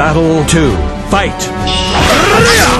Battle 2. Fight!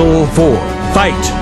Battle 4. Fight!